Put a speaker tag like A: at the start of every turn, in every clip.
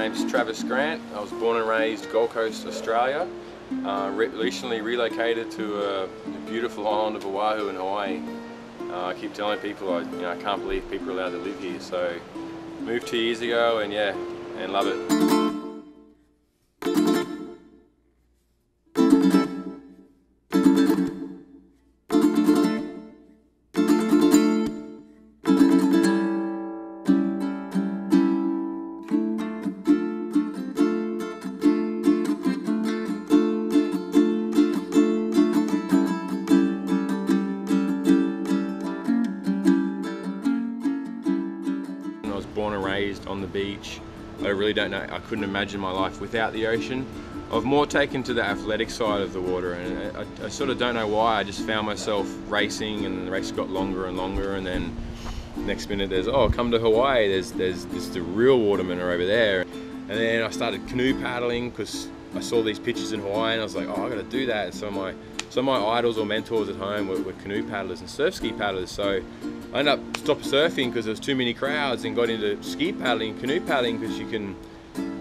A: Travis Grant. I was born and raised Gold Coast, Australia. Uh, re recently relocated to a, beautiful island of Oahu in Hawaii. Uh, I keep telling people I, you know, I can't believe people are allowed to live here. So moved two years ago and yeah, and love it. Born and raised on the beach. I really don't know, I couldn't imagine my life without the ocean. I've more taken to the athletic side of the water and I, I, sort of don't know why. I just found myself racing and the race got longer and longer and then next minute there's, oh, come to Hawaii, there's, there's, there's the real watermen are over there. And then I started canoe paddling because I saw these pictures in Hawaii and I was like, oh, I gotta do that. And so my, some of my idols or mentors at home were, were canoe paddlers and surf ski paddlers. So I ended up stopped surfing because there was too many crowds and got into ski paddling, canoe paddling because you can,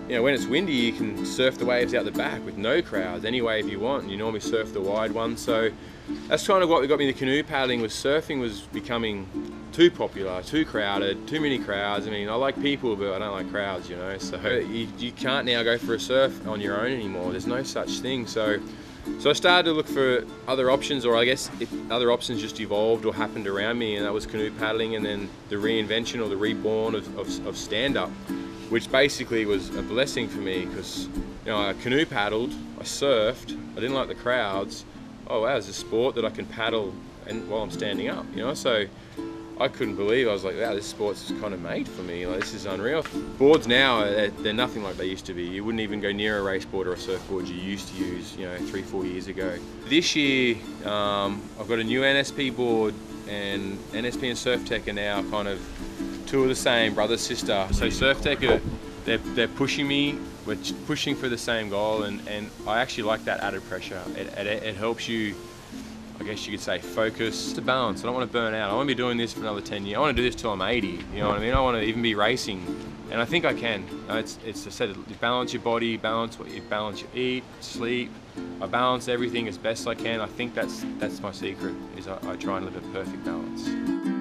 A: you know, when it's windy you can surf the waves out the back with no crowds any wave you want. And you normally surf the wide one. So that's kind of what got me into canoe paddling was surfing was becoming too popular, too crowded, too many crowds. I mean, I like people, but I don't like crowds, you know. So you, you can't now go for a surf on your own anymore. There's no such thing. So so I started to look for other options, or I guess other options just evolved or happened around me, and that was canoe paddling, and then the reinvention or the reborn of, of, of stand-up, which basically was a blessing for me because you know I canoe paddled, I surfed, I didn't like the crowds. Oh wow, it's a sport that I can paddle and while I'm standing up, you know. So I couldn't believe. I was like, wow, this sport's kind of made for me. Like, this is unreal. Boards now, they're, they're, nothing like they used to be. You wouldn't even go near a race board or a surfboard you used to use, you know, three, four years ago. This year, um, I've got a new NSP board, and NSP and Surftech are now kind of two of the same, brother sister. So Surftech are they're, they're pushing me. We're pushing for the same goal, and, and I actually like that added pressure. It, it, it helps you I guess you could say, focus to balance. I don't want to burn out. I want to be doing this for another 10 years. I want to do this till I'm 80. You know what I mean? I want to even be racing. And I think I can. Uh, it's, it's I said, balance your body, balance what you balance your eat, sleep. I balance everything as best I can. I think that's that's my secret, is I, I try and live a perfect balance.